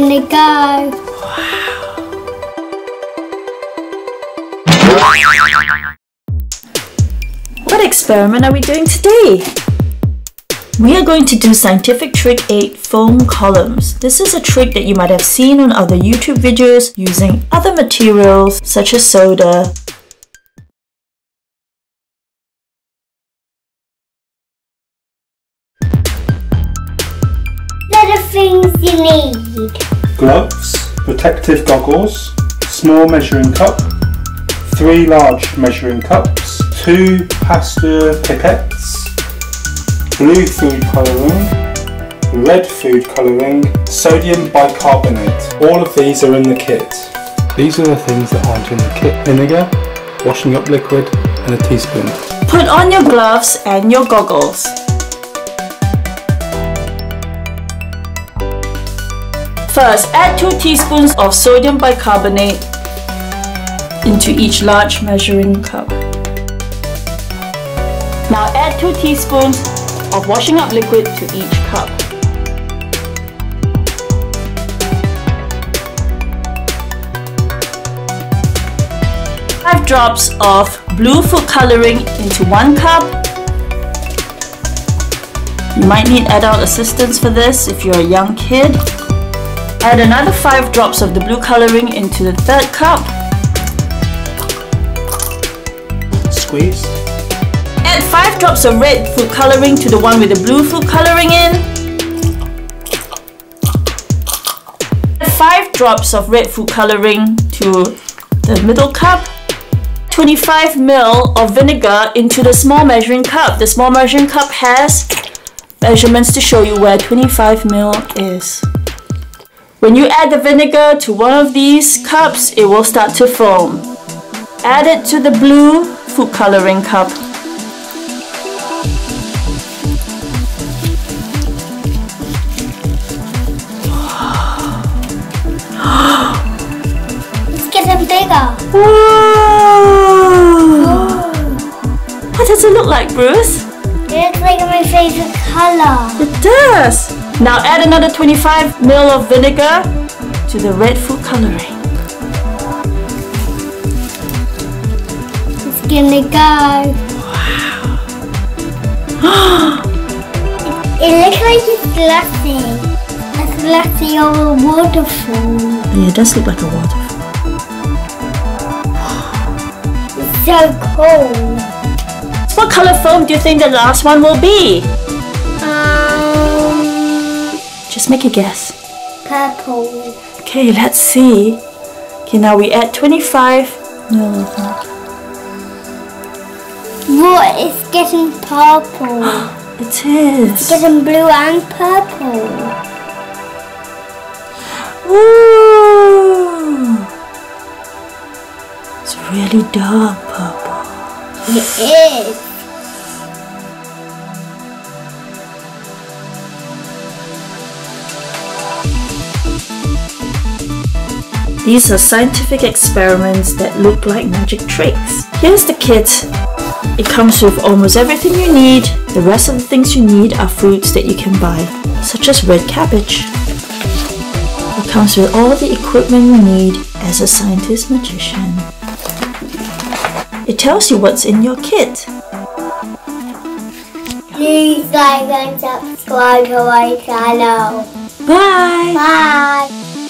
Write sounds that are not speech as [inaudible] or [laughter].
go. What experiment are we doing today? We are going to do scientific trick 8 foam columns. This is a trick that you might have seen on other YouTube videos using other materials such as soda. Things you need. gloves, protective goggles, small measuring cup, three large measuring cups, two Pasteur pipettes, blue food colouring, red food colouring, sodium bicarbonate. All of these are in the kit. These are the things that aren't in the kit. Vinegar, washing up liquid, and a teaspoon. Put on your gloves and your goggles. First, add 2 teaspoons of sodium bicarbonate into each large measuring cup. Now add 2 teaspoons of washing up liquid to each cup. Five drops of blue food coloring into one cup. You might need adult assistance for this if you're a young kid. Add another 5 drops of the blue coloring into the third cup. Squeeze. Add 5 drops of red food coloring to the one with the blue food coloring in. Add 5 drops of red food coloring to the middle cup. 25 ml of vinegar into the small measuring cup. The small measuring cup has measurements to show you where 25 ml is. When you add the vinegar to one of these cups, it will start to foam. Add it to the blue food coloring cup. It's getting bigger. Whoa! What does it look like, Bruce? It looks like my favorite color. It does! Now add another 25 ml of vinegar to the red food coloring. It's gonna go. Wow. [gasps] It looks like it's glassy. It's glassy or a waterfall. Yeah, it does look like a waterfall. It's so cool. What color foam do you think the last one will be? Just make a guess. purple. Okay, let's see. Okay, now we add 25 ml of What is getting purple? [gasps] It is. getting blue and purple. Ooh. It's really dark purple. It is. These are scientific experiments that look like magic tricks. Here's the kit. It comes with almost everything you need. The rest of the things you need are fruits that you can buy, such as red cabbage. It comes with all the equipment you need as a scientist magician. It tells you what's in your kit. Please like and subscribe to my channel. Bye! Bye.